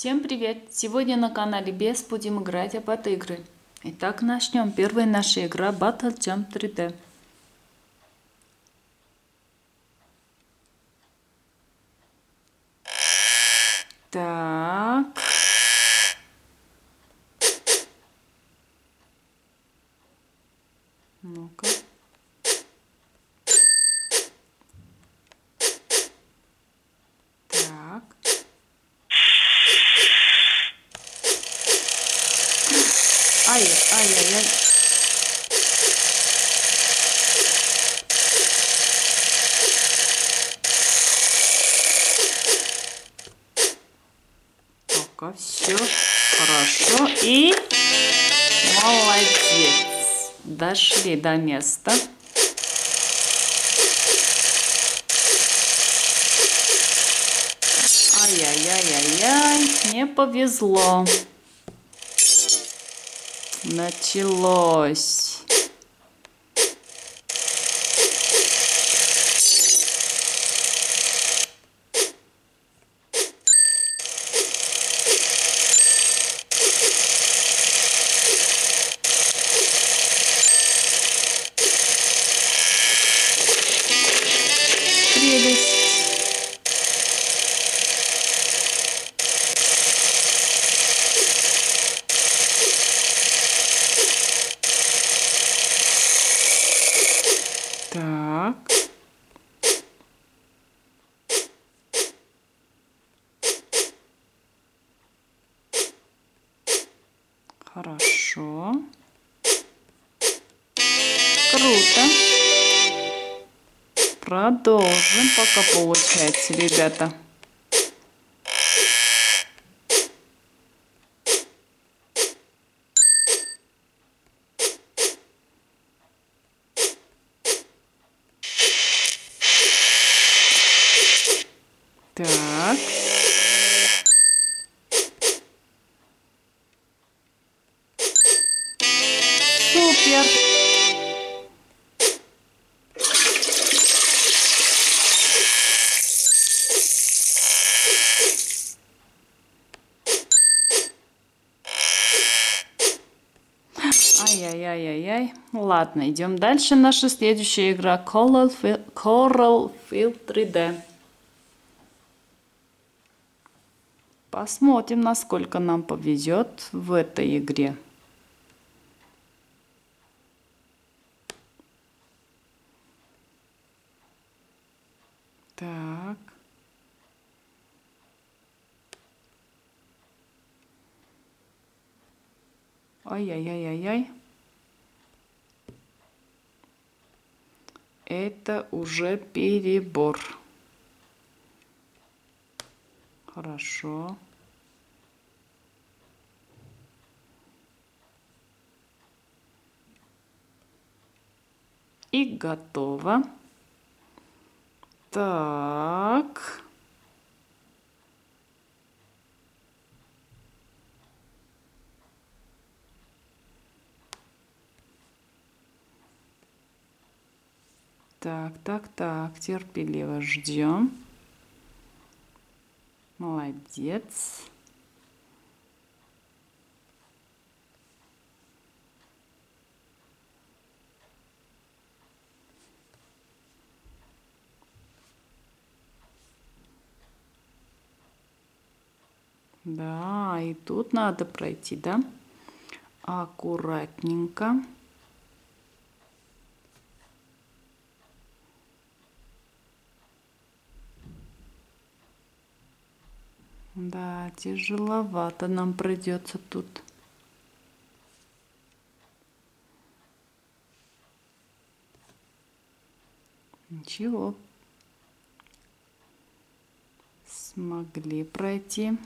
Всем привет! Сегодня на канале Без будем играть об игры. Итак, начнем. Первая наша игра Battle Jump 3D. Так. Ну-ка. Так. Ай, ай, ай, ай. Пока все хорошо. И молодец. Дошли до места. Ай-яй-яй-яй-яй, не повезло. Началось. Пока получается, ребята. Так. Супер. Ай-яй-яй-яй-яй. Ладно, идем дальше. Наша следующая игра Coral Field, Coral Field 3D. Посмотрим, насколько нам повезет в этой игре. Так. Ай-яй-яй-яй-яй. Это уже перебор. Хорошо. И готово. Так. Так, так, так, терпеливо ждем. Молодец. Да, и тут надо пройти, да? Аккуратненько. Да, тяжеловато нам придется тут. Ничего. Смогли пройти.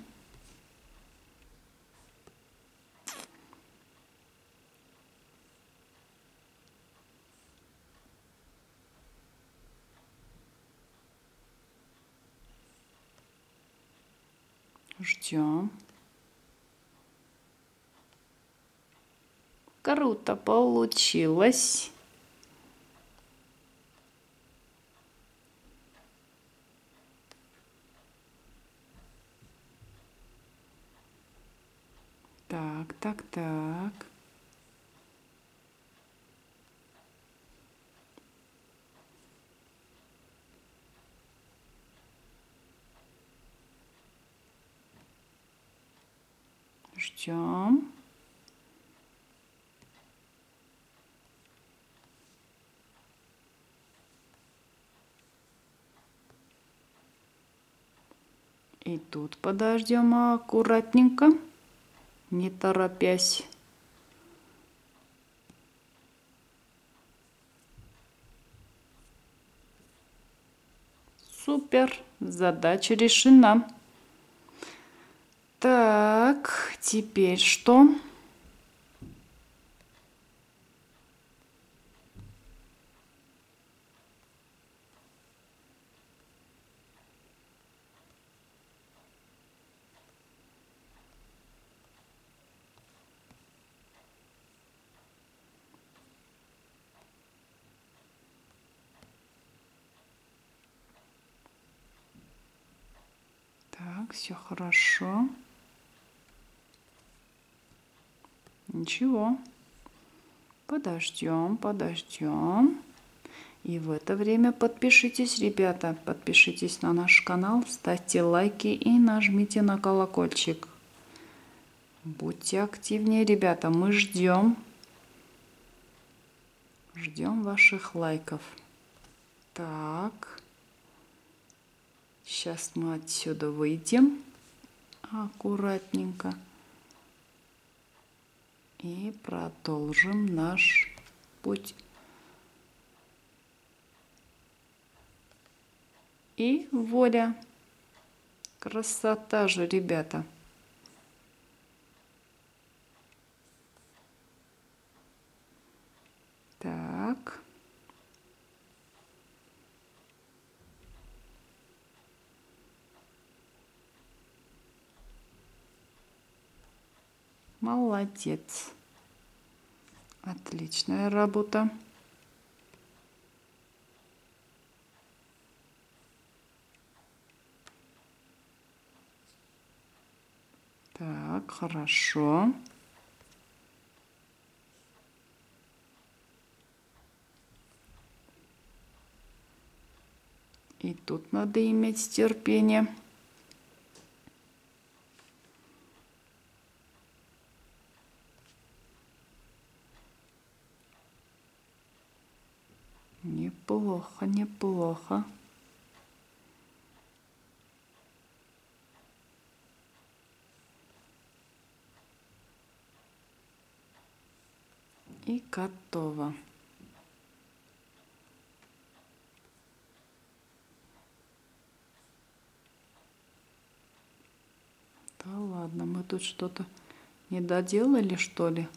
Ждем. Круто получилось. так, так. Ждем. И тут подождем аккуратненько, не торопясь. Супер, задача решена. Так, теперь что? Так, все хорошо. Ничего. Подождем, подождем. И в это время подпишитесь, ребята, подпишитесь на наш канал, ставьте лайки и нажмите на колокольчик. Будьте активнее, ребята, мы ждем. Ждем ваших лайков. Так. Сейчас мы отсюда выйдем аккуратненько и продолжим наш путь. И воля. Красота же, ребята. Так. Молодец. Отличная работа. Так, хорошо. И тут надо иметь терпение. Неплохо, неплохо. И готово. Да ладно, мы тут что-то не доделали, что ли?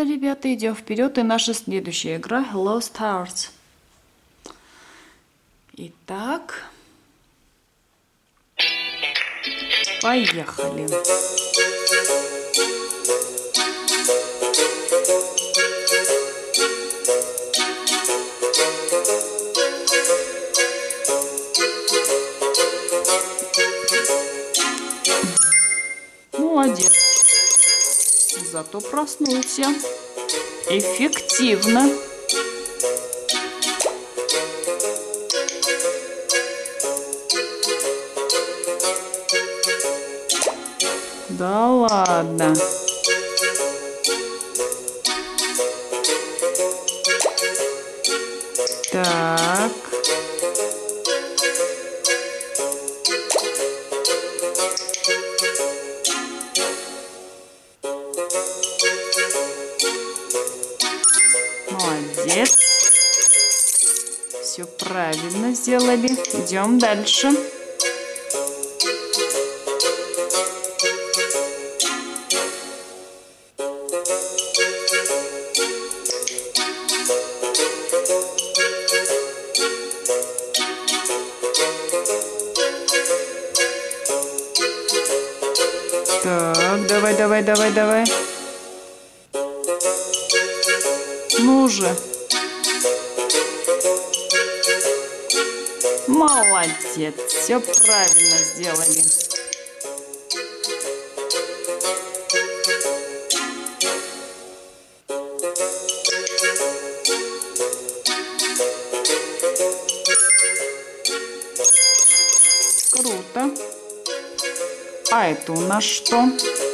Ладно, ребята, идем вперед. И наша следующая игра Hello Stars. Итак, поехали. Молодец зато проснулся. Эффективно. Молодец. Все правильно сделали. Идем дальше. Так, давай, давай, давай, давай. Ну же. Молодец, все правильно сделали. Круто. А это у нас что? Так,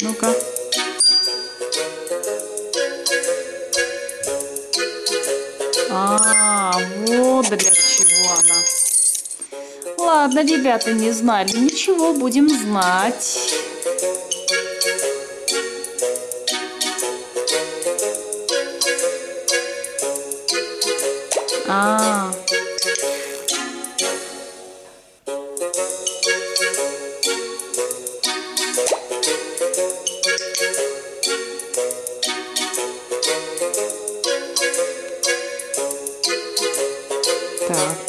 Ну-ка. А, вот для чего она. Ладно, ребята, не знали. Ничего, будем знать.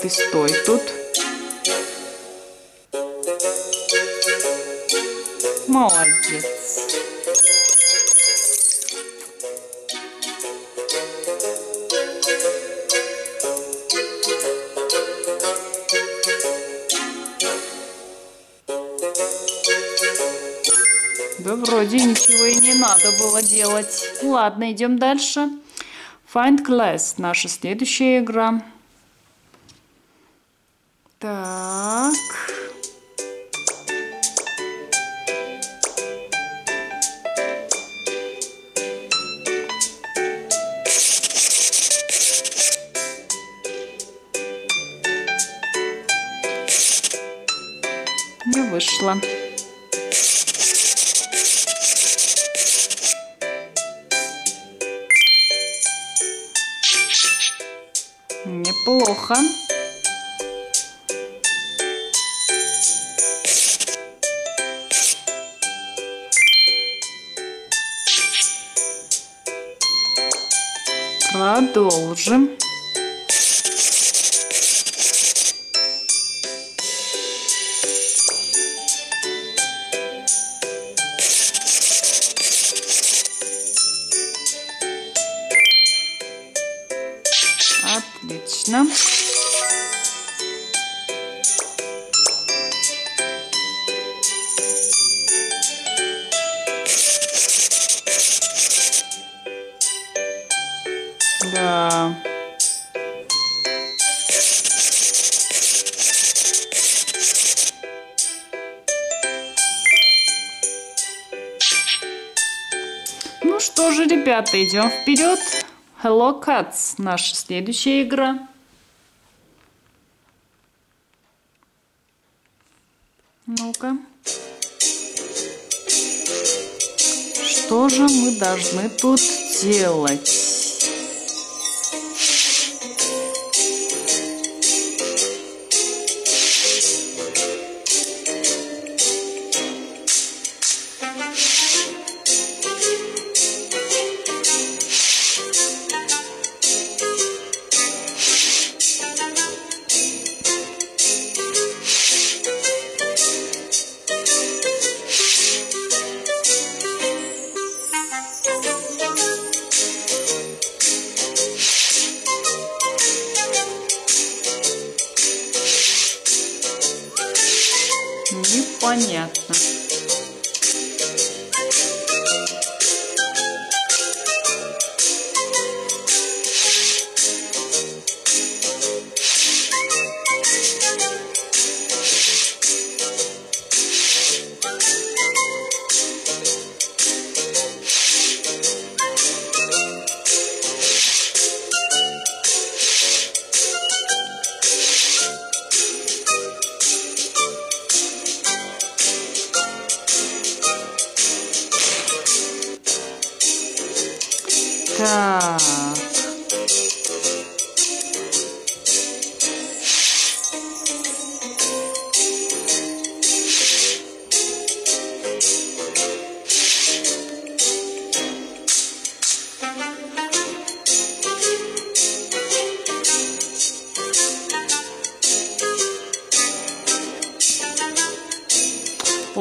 Ты стой тут. Молодец. Да вроде ничего и не надо было делать. Ладно, идем дальше. Find Class, наша следующая игра. Вышло. Неплохо. Продолжим. Отлично. Да. Ну что же, ребята, идем вперед. Hello Cats, наша следующая игра. Ну-ка. Что же мы должны тут делать? Непонятно.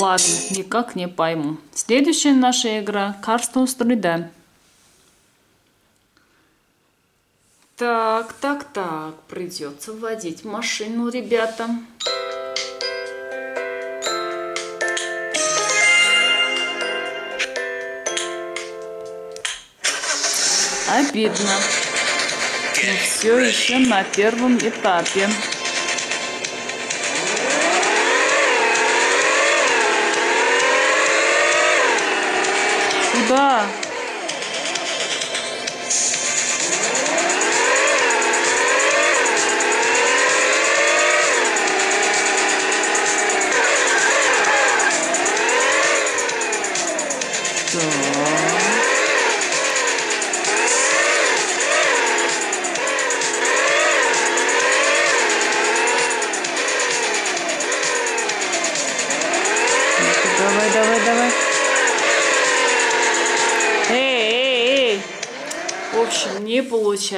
Ладно, никак не пойму. Следующая наша игра Carstone 3D. Так, так, так, придется вводить машину, ребята. Обидно. Но все еще на первом этапе. Куда? Давай,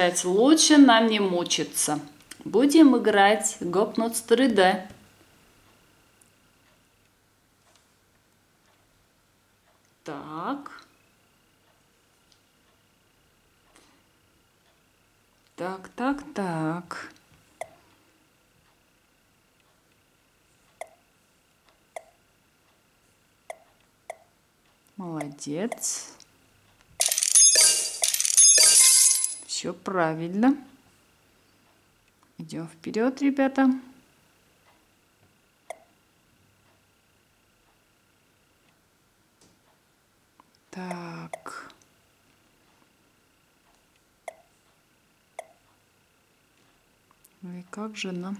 получается. Лучше нам не мучиться. Будем играть Гопнутс 3D. Так. Так, так, так. Молодец. Все правильно. Идем вперед, ребята. Так. Ну и как же нам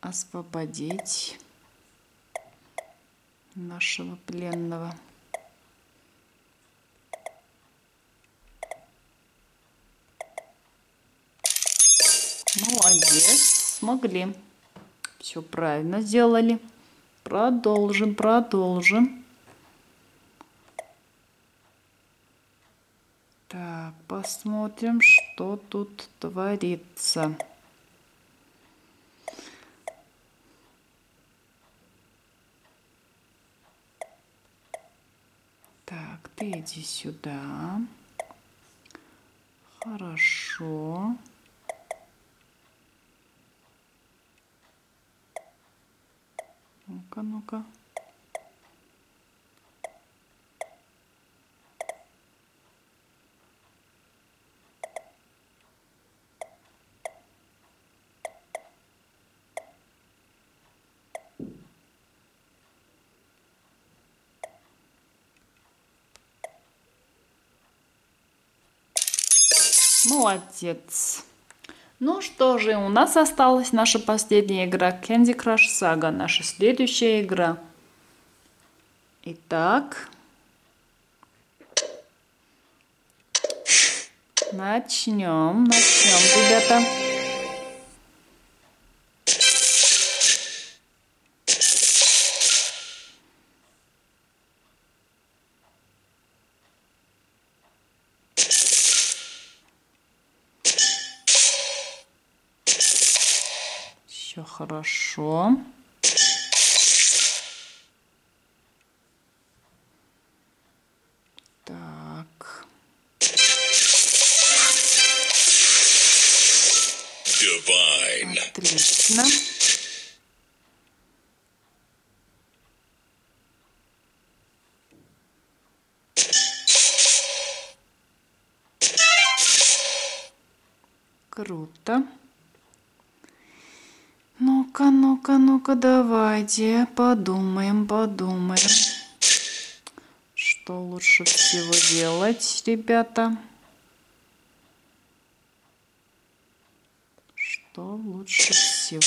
освободить нашего пленного? Молодец, смогли. Все правильно сделали. Продолжим, продолжим. Так, посмотрим, что тут творится. Так, ты иди сюда. Хорошо. Ну-ка. Молодец. Ну что же, у нас осталась наша последняя игра Candy Crush Saga, наша следующая игра. Итак, начнем, начнем, ребята. Хорошо. Так. Divine. Отлично. Круто. Ну-ка, ну-ка, ну-ка, давайте подумаем, подумаем. Что лучше всего делать, ребята? Что лучше всего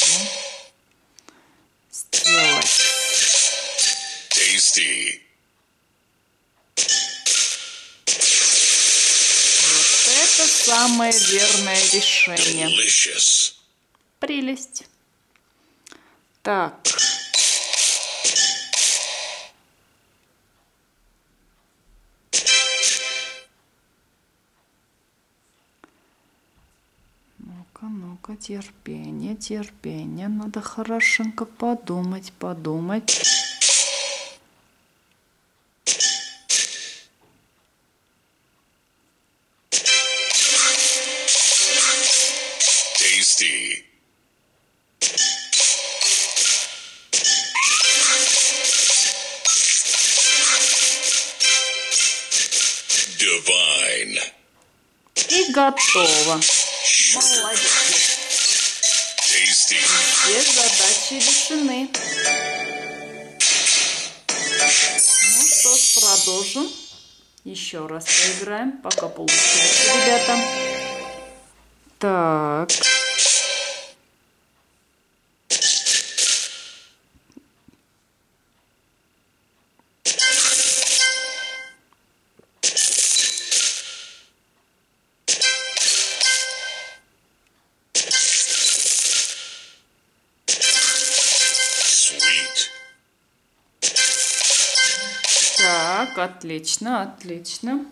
сделать? Tasty. Вот это самое верное решение. Delicious. Прелесть. Так. Ну-ка, ну-ка, терпение, терпение. Надо хорошенько подумать, подумать. Продолжим. Еще раз поиграем, пока получается, ребята. Так. Отлично, отлично.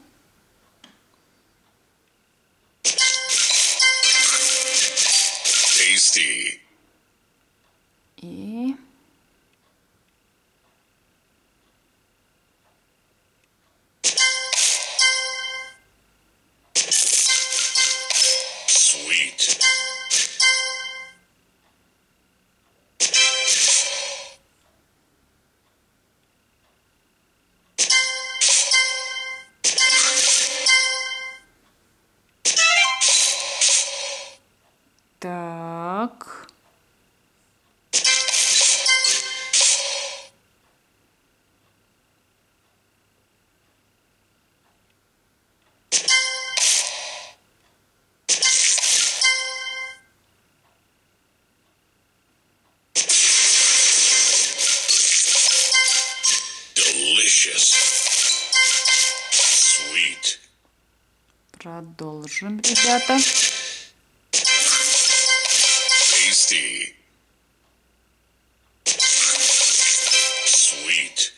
Delicious. Sweet. Продолжим, ребята. Tasty. Sweet.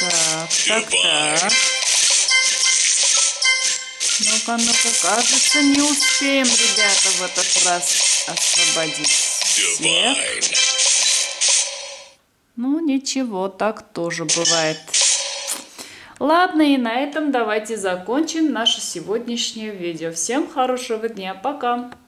Так, так, так. Ну-ка, ну-ка, кажется, не успеем, ребята, в этот раз освободить всех. Ничего, так тоже бывает. Ладно, и на этом давайте закончим наше сегодняшнее видео. Всем хорошего дня, пока!